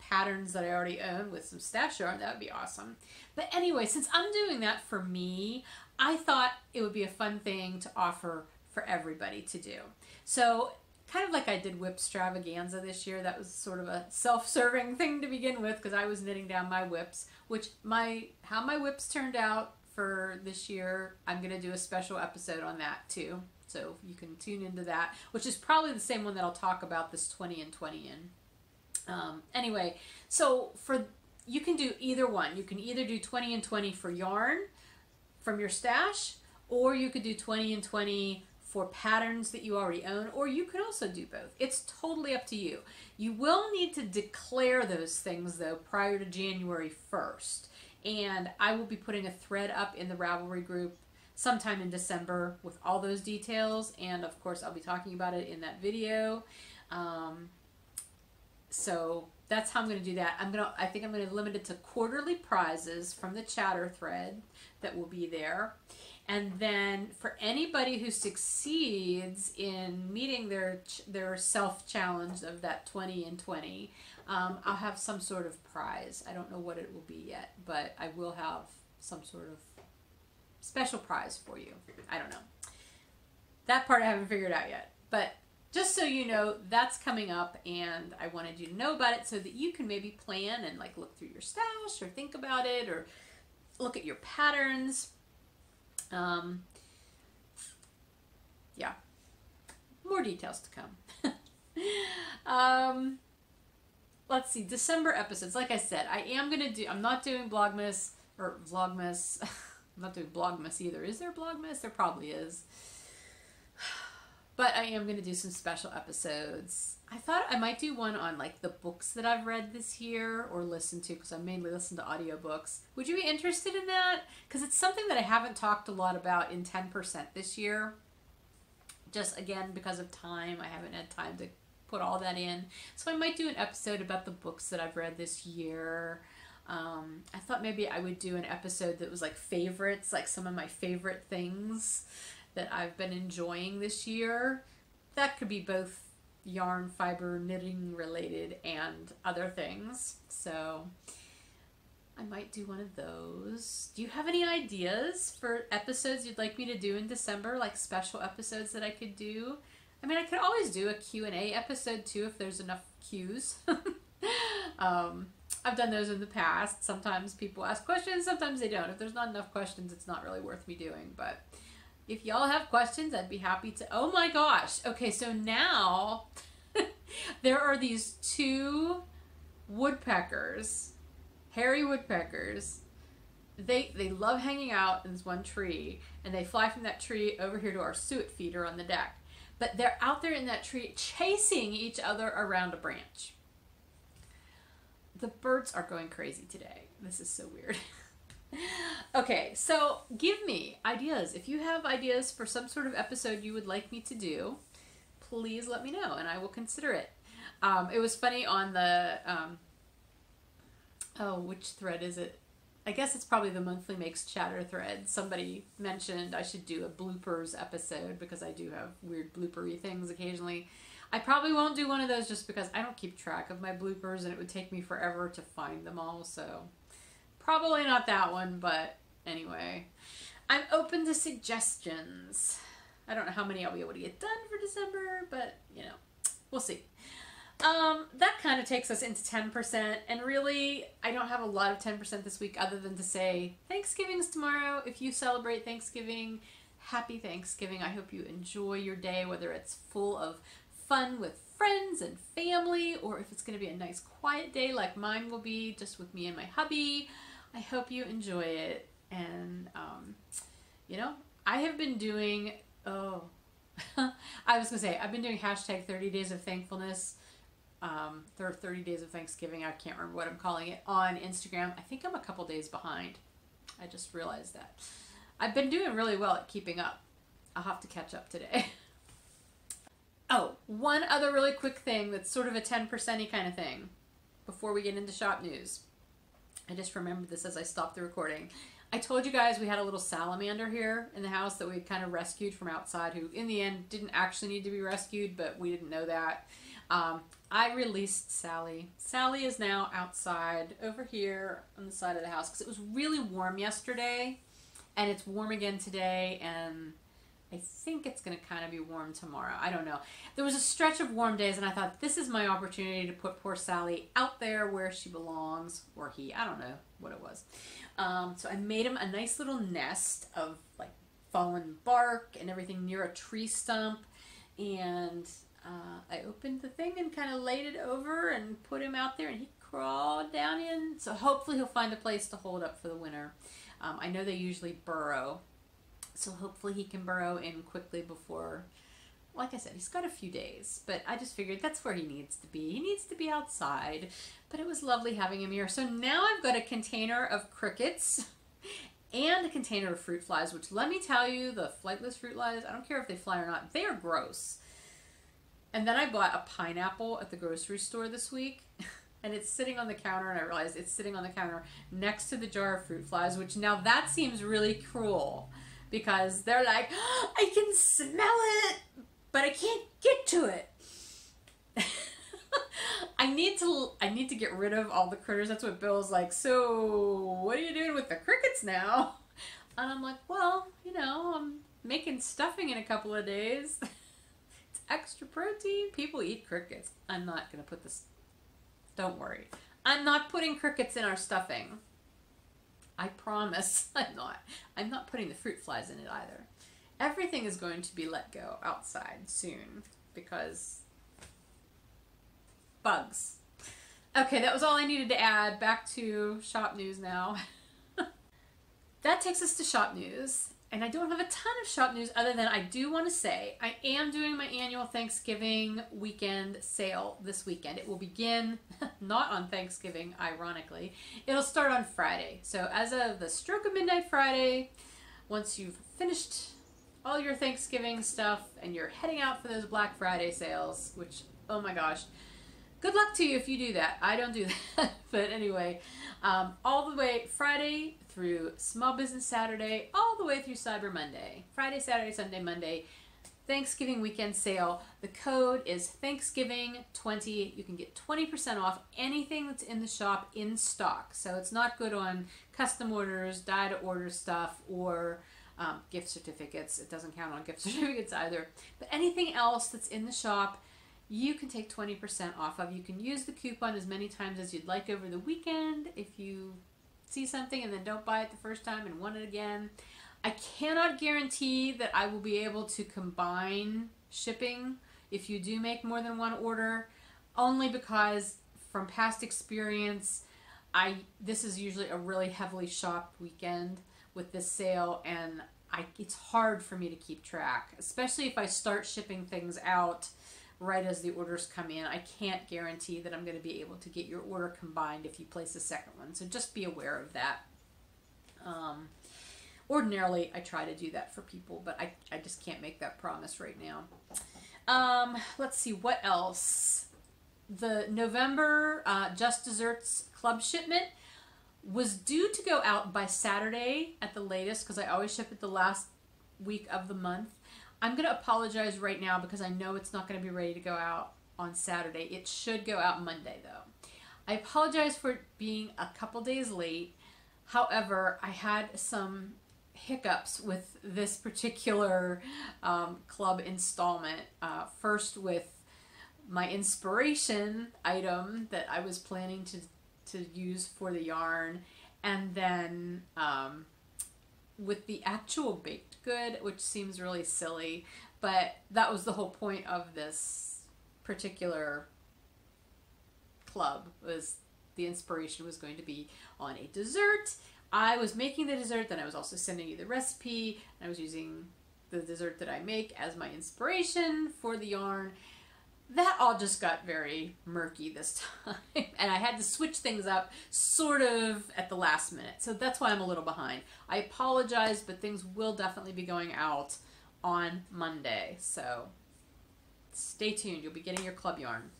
patterns that I already own with some stash yarn. That would be awesome. But anyway, since I'm doing that for me, I thought it would be a fun thing to offer for everybody to do. So kind of like I did WIPstravaganza this year. That was sort of a self-serving thing to begin with because I was knitting down my WIPs, which my how my WIPs turned out for this year. I'm going to do a special episode on that too. So you can tune into that, which is probably the same one that I'll talk about this 20 and 20 in. Um, anyway, so for you can do either one. You can either do 20 and 20 for yarn from your stash, or you could do 20 and 20 for patterns that you already own, or you could also do both. It's totally up to you. You will need to declare those things though prior to January 1st. And I will be putting a thread up in the Ravelry group sometime in December with all those details. And of course, I'll be talking about it in that video. Um, so that's how I'm going to do that. I'm going to, I think I'm going to limit it to quarterly prizes from the chatter thread that will be there. And then for anybody who succeeds in meeting their their self challenge of that 20 and 20, um, I'll have some sort of prize. I don't know what it will be yet, but I will have some sort of special prize for you. I don't know. that part I haven't figured out yet. But just so you know, that's coming up, and I wanted you to know about it so that you can maybe plan and like look through your stash or think about it or look at your patterns. Um, yeah, more details to come. um, let's see, December episodes. Like I said, I am gonna do. I'm not doing Blogmas or Vlogmas. I'm not doing Blogmas either. Is there Blogmas? There probably is. But I am going to do some special episodes. I thought I might do one on like the books that I've read this year or listened to because I mainly listen to audiobooks. Would you be interested in that? Because it's something that I haven't talked a lot about in 10% this year. Just again, because of time, I haven't had time to put all that in. So I might do an episode about the books that I've read this year. Um, I thought maybe I would do an episode that was like favorites, like some of my favorite things that I've been enjoying this year. That could be both yarn, fiber, knitting related, and other things. So I might do one of those. Do you have any ideas for episodes you'd like me to do in December, like special episodes that I could do? I mean, I could always do a Q&A episode too if there's enough cues. um, I've done those in the past. Sometimes people ask questions, sometimes they don't. If there's not enough questions, it's not really worth me doing, but if y'all have questions, I'd be happy to. Oh my gosh. Okay, so now there are these two woodpeckers, hairy woodpeckers. They they love hanging out in this one tree, and they fly from that tree over here to our suet feeder on the deck. But they're out there in that tree chasing each other around a branch. The birds are going crazy today. This is so weird. okay, so give me ideas. If you have ideas for some sort of episode you would like me to do, please let me know and I will consider it. Um, it was funny on the, um, oh, which thread is it? I guess it's probably the monthly makes chatter thread. Somebody mentioned I should do a bloopers episode because I do have weird bloopery things occasionally. I probably won't do one of those just because I don't keep track of my bloopers and it would take me forever to find them all. So Probably not that one, but anyway. I'm open to suggestions. I don't know how many I'll be able to get done for December, but you know, we'll see. Um, that kind of takes us into 10%, and really, I don't have a lot of 10% this week other than to say Thanksgiving's tomorrow. If you celebrate Thanksgiving, happy Thanksgiving. I hope you enjoy your day, whether it's full of fun with friends and family, or if it's going to be a nice quiet day like mine will be, just with me and my hubby. I hope you enjoy it. And, um, you know, I have been doing, oh, I was going to say, I've been doing hashtag 30 days of thankfulness. Um, 30 days of Thanksgiving. I can't remember what I'm calling it on Instagram. I think I'm a couple days behind. I just realized that. I've been doing really well at keeping up. I'll have to catch up today. oh, one other really quick thing that's sort of a 10% kind of thing before we get into shop news. I just remembered this as I stopped the recording. I told you guys we had a little salamander here in the house that we kind of rescued from outside, who in the end didn't actually need to be rescued, but we didn't know that. Um, I released Sally. Sally is now outside over here on the side of the house because it was really warm yesterday and it's warm again today and I think it's going to kind of be warm tomorrow. I don't know. There was a stretch of warm days, and I thought this is my opportunity to put poor Sally out there where she belongs, or he. I don't know what it was. Um, so I made him a nice little nest of like fallen bark and everything near a tree stump, and uh, I opened the thing and kind of laid it over and put him out there, and he crawled down in. So hopefully he'll find a place to hold up for the winter. Um, I know they usually burrow so hopefully he can burrow in quickly before, like I said, he's got a few days. But I just figured that's where he needs to be. He needs to be outside. But it was lovely having him here. So now I've got a container of crickets and a container of fruit flies, which let me tell you, the flightless fruit flies, I don't care if they fly or not, they are gross. And then I bought a pineapple at the grocery store this week. and it's sitting on the counter, and I realized it's sitting on the counter next to the jar of fruit flies, which now that seems really cruel because they're like, oh, I can smell it, but I can't get to it. I need to I need to get rid of all the critters. That's what Bill's like. So what are you doing with the crickets now? And I'm like, well, you know, I'm making stuffing in a couple of days. it's extra protein. People eat crickets. I'm not to put this. Don't worry. I'm not putting crickets in our stuffing. I promise I'm not. I'm not putting the fruit flies in it either. Everything is going to be let go outside soon because bugs. Okay, that was all I needed to add. Back to shop news now. that takes us to shop news. And I don't have a ton of shop news other than I do want to say I am doing my annual Thanksgiving weekend sale this weekend. It will begin not on Thanksgiving, ironically. It'll start on Friday. So, as of the stroke of midnight Friday, once you've finished all your Thanksgiving stuff and you're heading out for those Black Friday sales, which, oh my gosh, good luck to you if you do that. I don't do that. but anyway, um, all the way Friday through Small Business Saturday, all the way through Cyber Monday. Friday, Saturday, Sunday, Monday. Thanksgiving weekend sale. The code is Thanksgiving20. You can get 20% off anything that's in the shop in stock. So it's not good on custom orders, dye to order stuff, or um, gift certificates. It doesn't count on gift certificates either. But anything else that's in the shop, you can take 20% off of. You can use the coupon as many times as you'd like over the weekend if you see something and then don't buy it the first time and want it again. I cannot guarantee that I will be able to combine shipping if you do make more than one order, only because from past experience, I this is usually a really heavily shopped weekend with this sale and I it's hard for me to keep track, especially if I start shipping things out right as the orders come in. I can't guarantee that I'm going to be able to get your order combined if you place a second one. So just be aware of that. Um, ordinarily, I try to do that for people, but I, I just can't make that promise right now. Um, let's see, what else? The November uh, Just Desserts Club shipment was due to go out by Saturday at the latest because I always ship it the last week of the month. I'm going to apologize right now because I know it's not going to be ready to go out on Saturday. It should go out Monday though. I apologize for being a couple days late. However, I had some hiccups with this particular um, club installment. Uh, first, with my inspiration item that I was planning to to use for the yarn, and then um, with the actual baked good, which seems really silly, but that was the whole point of this particular club was the inspiration was going to be on a dessert. I was making the dessert, then I was also sending you the recipe, and I was using the dessert that I make as my inspiration for the yarn that all just got very murky this time. and I had to switch things up sort of at the last minute. So that's why I'm a little behind. I apologize, but things will definitely be going out on Monday. So stay tuned. You'll be getting your club yarn.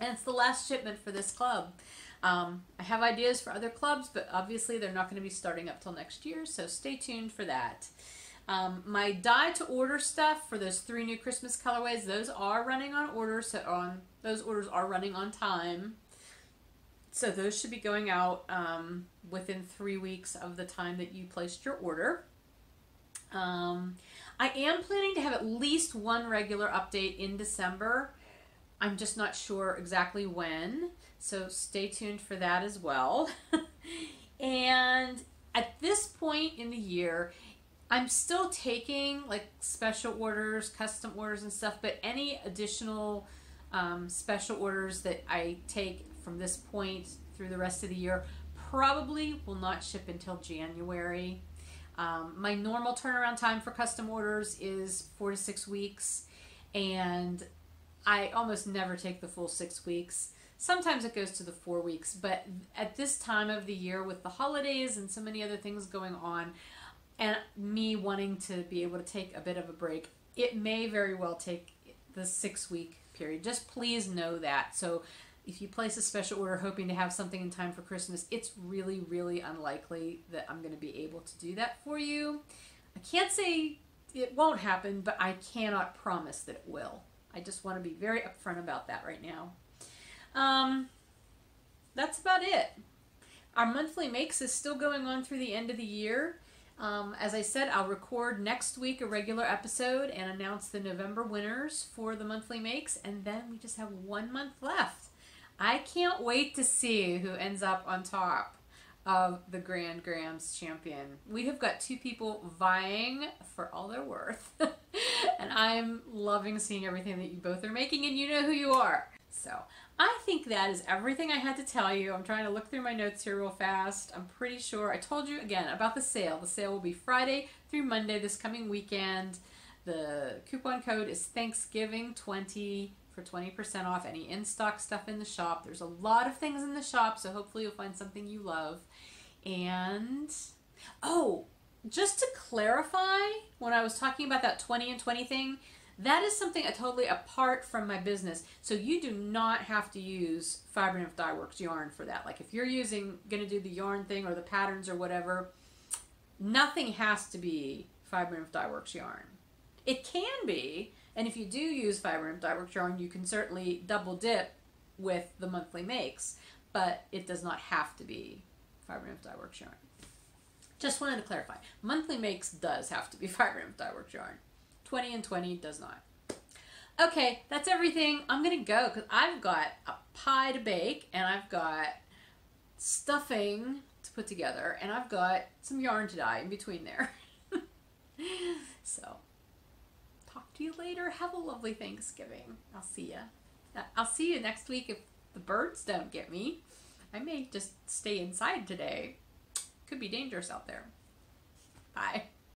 And it's the last shipment for this club. Um, I have ideas for other clubs, but obviously they're not going to be starting up till next year. So stay tuned for that. Um, my dye to order stuff for those three new Christmas colorways, those are running on order. So on those orders are running on time. So those should be going out um, within three weeks of the time that you placed your order. Um, I am planning to have at least one regular update in December. I'm just not sure exactly when, so stay tuned for that as well. and at this point in the year, I'm still taking like special orders, custom orders, and stuff, but any additional um, special orders that I take from this point through the rest of the year probably will not ship until January. Um, my normal turnaround time for custom orders is four to six weeks, and I almost never take the full six weeks. Sometimes it goes to the four weeks, but at this time of the year, with the holidays and so many other things going on, and me wanting to be able to take a bit of a break, it may very well take the six week period. Just please know that. So if you place a special order hoping to have something in time for Christmas, it's really, really unlikely that I'm going to be able to do that for you. I can't say it won't happen, but I cannot promise that it will. I just want to be very upfront about that right now. Um, that's about it. Our monthly makes is still going on through the end of the year. Um, as I said, I'll record next week a regular episode and announce the November winners for the monthly makes, and then we just have one month left. I can't wait to see who ends up on top of the Grand Grams champion. We have got two people vying for all their worth, and I'm loving seeing everything that you both are making, and you know who you are. So I think that is everything I had to tell you. I'm trying to look through my notes here real fast. I'm pretty sure I told you again about the sale. The sale will be Friday through Monday this coming weekend. The coupon code is Thanksgiving 20 for 20% off any in stock stuff in the shop. There's a lot of things in the shop, so hopefully you'll find something you love. And oh, just to clarify, when I was talking about that 20 and 20 thing, that is something totally apart from my business. So you do not have to use Fiber Nymph Dye Works yarn for that. Like if you're using, going to do the yarn thing or the patterns or whatever, nothing has to be Fiber Nymph Dye Works yarn. It can be, and if you do use Fiber Nymph Dye Works yarn, you can certainly double dip with the monthly makes, but it does not have to be Fiber Nymph Dye Works yarn. Just wanted to clarify. Monthly makes does have to be Fiber Nymph Dye Works yarn. 20 and 20 does not. Okay, that's everything. I'm to go because I've got a pie to bake and I've got stuffing to put together and I've got some yarn to dye in between there. so, talk to you later. Have a lovely Thanksgiving. I'll see ya. Uh, I'll see you next week if the birds don't get me. I may just stay inside today. Could be dangerous out there. Bye.